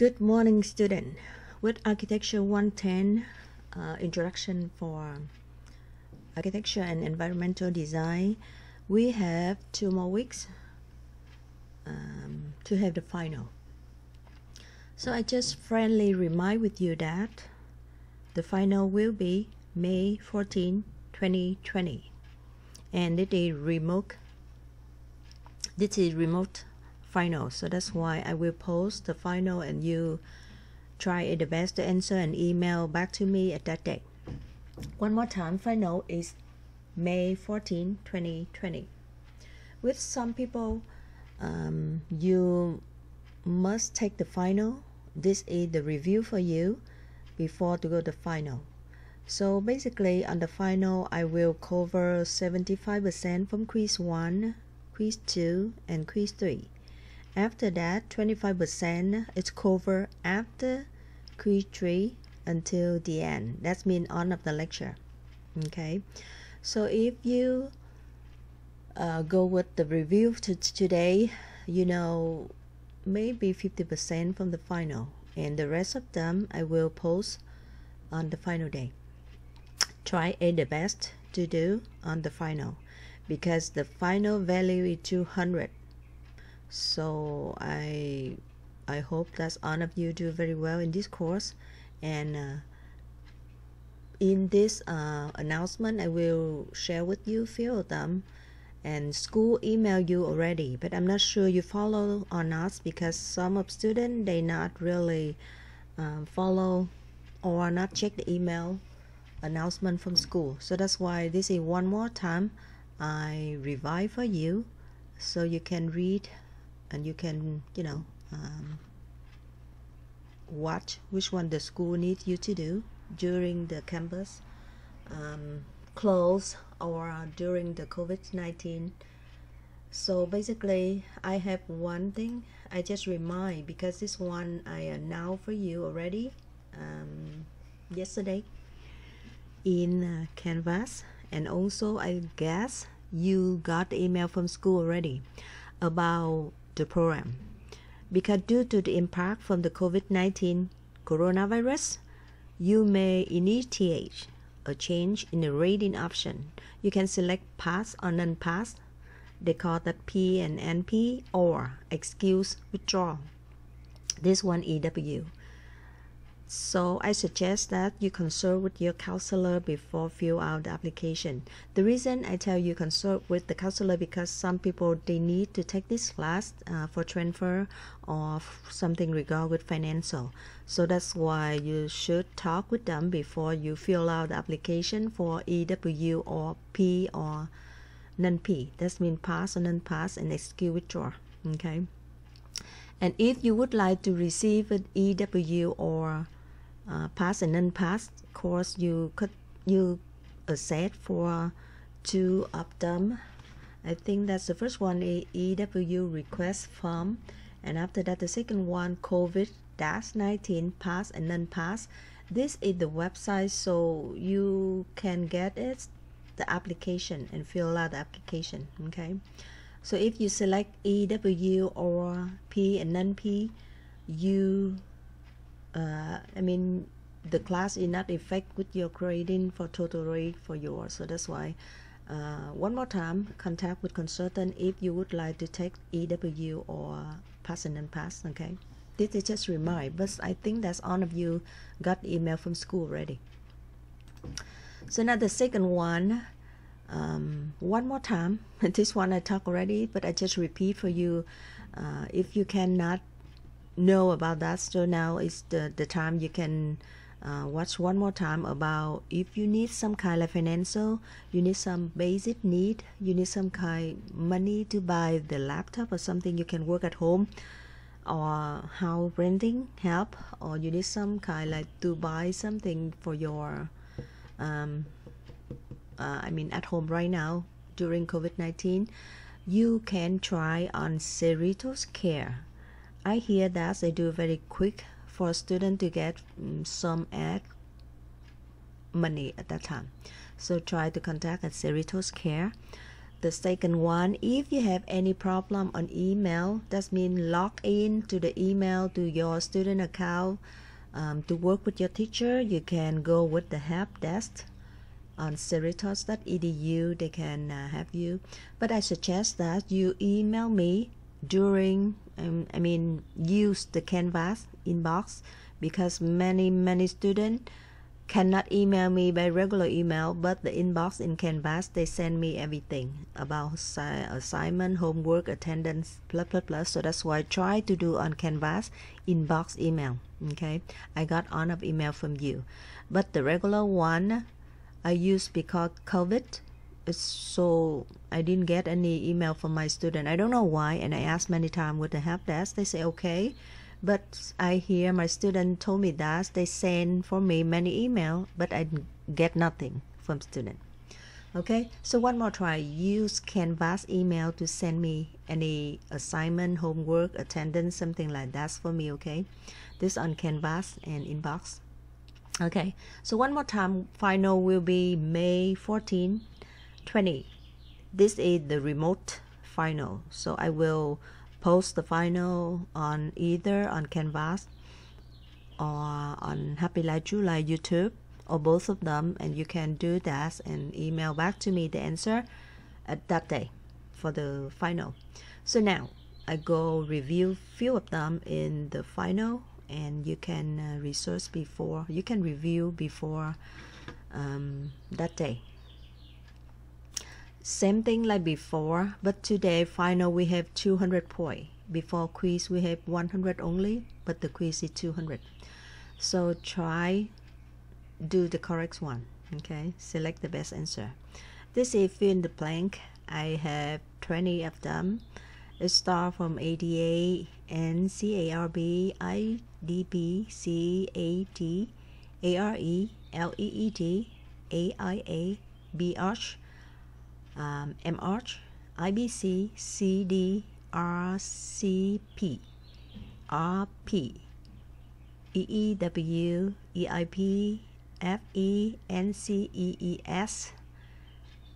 Good morning, student. With Architecture 110, uh, Introduction for Architecture and Environmental Design, we have two more weeks um, to have the final. So I just friendly remind with you that the final will be May 14, 2020. And it is remote. This is remote final. So that's why I will post the final and you try the best to answer and email back to me at that date. One more time final is May 14 2020 with some people um, you must take the final. This is the review for you before to go to final. So basically on the final I will cover 75% from quiz 1 quiz 2 and quiz 3 after that, 25% is covered after Q3 until the end. That means end of the lecture. Okay. So if you uh, go with the review to today, you know, maybe 50% from the final. And the rest of them I will post on the final day. Try a the best to do on the final because the final value is 200 so I I hope that all of you do very well in this course. And uh, in this uh, announcement I will share with you few of them. And school email you already but I'm not sure you follow or not because some of students they not really um, follow or not check the email announcement from school. So that's why this is one more time I revive for you so you can read and you can you know um, watch which one the school needs you to do during the campus um, close or during the COVID-19 so basically I have one thing. I just remind because this one I announced for you already um, yesterday in uh, Canvas. And also I guess you got the email from school already about the program. Because due to the impact from the COVID-19 coronavirus, you may initiate a change in the rating option. You can select pass or non-pass. They call that P and NP or excuse withdrawal. This one EW. So I suggest that you consult with your counselor before fill out the application. The reason I tell you consult with the counselor because some people they need to take this class uh, for transfer or something regard with financial. So that's why you should talk with them before you fill out the application for EW or P or non-P. That means pass or non-pass and excuse withdraw. Okay. And if you would like to receive an EW or uh, pass and non-pass course you could you set for two of them. I think that's the first one EW request form. And after that the second one COVID-19 pass and non-pass this is the website so you can get it the application and fill out the application okay? So if you select EW or P and non-P you uh, I mean the class is not affect with your grading for total rate for yours so that's why uh, one more time contact with consultant if you would like to take EW or pass and non-pass okay? This is just remind but I think that's all of you got email from school already. So now the second one um, one more time. This one I talk already but I just repeat for you uh, if you cannot know about that. So now is the, the time you can uh, watch one more time about if you need some kind of financial you need some basic need you need some kind money to buy the laptop or something you can work at home or how renting help or you need some kind like to buy something for your um, uh, I mean at home right now during COVID-19 you can try on Cerritos Care I hear that they do very quick for a student to get um, some ad money at that time. So try to contact at Cerritos Care. the second one if you have any problem on email that means log in to the email to your student account um, to work with your teacher you can go with the help desk on cerritos.edu they can uh, have you but i suggest that you email me during um, i mean use the canvas inbox because many many students cannot email me by regular email but the inbox in canvas they send me everything about assignment homework attendance blah blah blah. So that's why i try to do on canvas inbox email okay? I got on of email from you. But the regular one i use because covid so I didn't get any email from my student. I don't know why, and I asked many times with the help desk. They say okay, but I hear my student told me that they send for me many email, but I get nothing from student. Okay, so one more try. Use Canvas email to send me any assignment, homework, attendance, something like that for me. Okay, this on Canvas and inbox. Okay, so one more time. Final will be May 14, 20. This is the remote final, so I will post the final on either on Canvas or on Happy Life True Life YouTube or both of them and you can do that and email back to me the answer at that day for the final. So now I go review few of them in the final and you can uh, research before you can review before um, that day same thing like before, but today final we have 200 point. Before quiz we have 100 only, but the quiz is 200. So try do the correct one. Okay, select the best answer. This is fill in the blank. I have 20 of them. It start from ADA, NCARB, IDP, ARE, LEED, AIA, um, MARCH, IBC, CD, RCP, RP, EEW, EIP, FE, NCEES,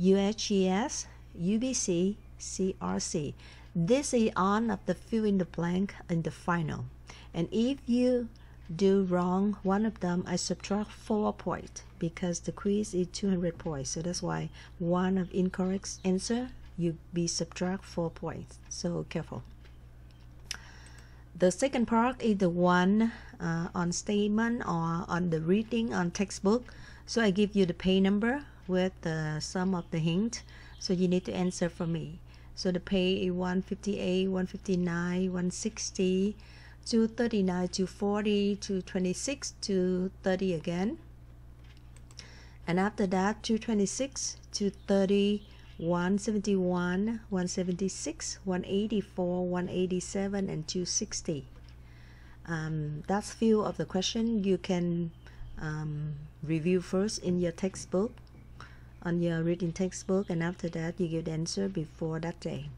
UHES, UBC, CRC. This is on of the fill in the blank in the final. And if you do wrong one of them, I subtract four points because the quiz is 200 points. So that's why one of incorrect answer, you be subtract four points. So careful. The second part is the one uh, on statement or on the reading on textbook. So I give you the page number with the some of the hint. So you need to answer for me. So the page is 158, 159, 160, to 39 to 40 to 26 to 30 again. And after that 226 to 30 171 176 184 187 and 260 um, that's few of the question. You can um, review first in your textbook on your reading textbook and after that you give the answer before that day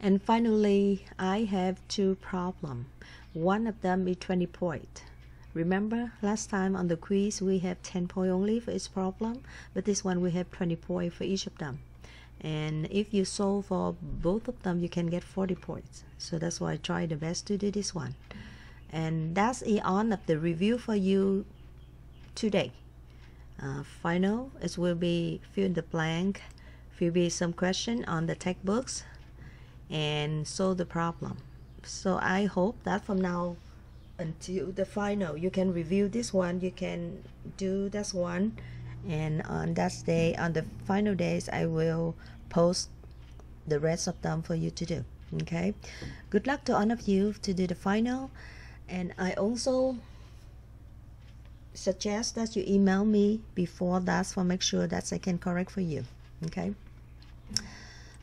and finally, I have two problems. One of them is 20 point. Remember last time on the quiz we have 10 point only for each problem, but this one we have 20 point for each of them. And if you solve for both of them, you can get 40 points. So that's why I try the best to do this one. And that's the end of the review for you today. Uh, final, it will be fill in the blank, will be some question on the textbooks and solve the problem. So I hope that from now until the final, you can review this one, you can do this one, and on that day, on the final days, I will post the rest of them for you to do. Okay, good luck to all of you to do the final, and I also suggest that you email me before that for make sure that I can correct for you. Okay.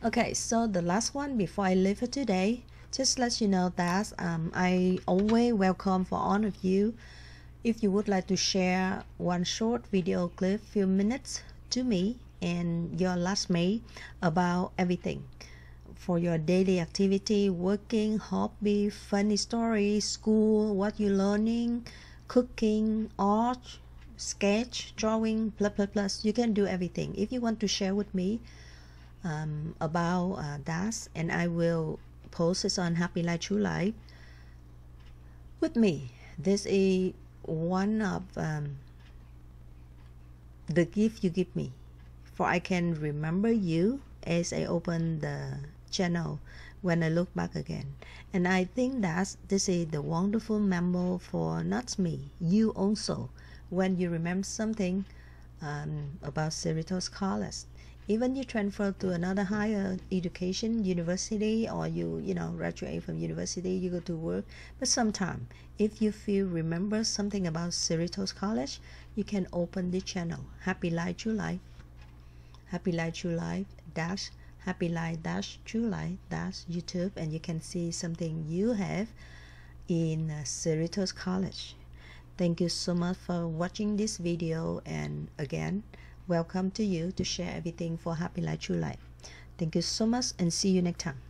Okay, so the last one before I leave for today, just let you know that um, I always welcome for all of you if you would like to share one short video clip, few minutes to me and your last mate about everything for your daily activity, working, hobby, funny story, school, what you're learning, cooking, art, sketch, drawing, blah blah blah. You can do everything. If you want to share with me, um, about uh, that and I will post it on Happy Life True Life with me. This is one of um, the gift you give me for I can remember you as I open the channel when I look back again. And I think that this is the wonderful memo for not me, you also, when you remember something um, about Cerritos College. Even you transfer to another higher education, university, or you, you know, graduate from university, you go to work. But sometime, if you feel remember something about Cerritos College, you can open the channel, Happy Life Life, Happy Life Life, dash happy life dash life dash youtube. And you can see something you have in Cerritos College. Thank you so much for watching this video. And again welcome to you to share everything for happy life true life. Thank you so much and see you next time